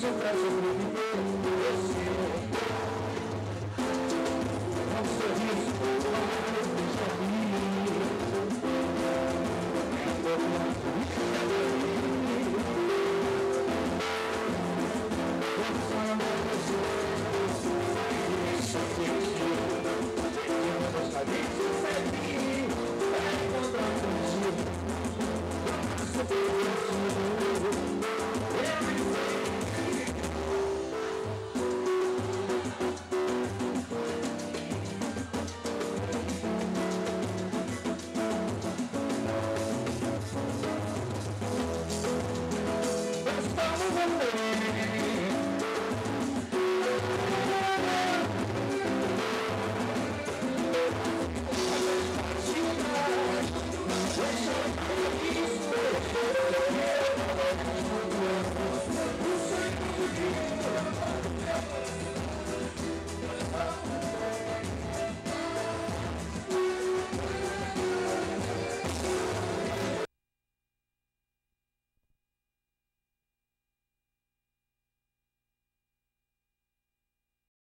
hizo Estamos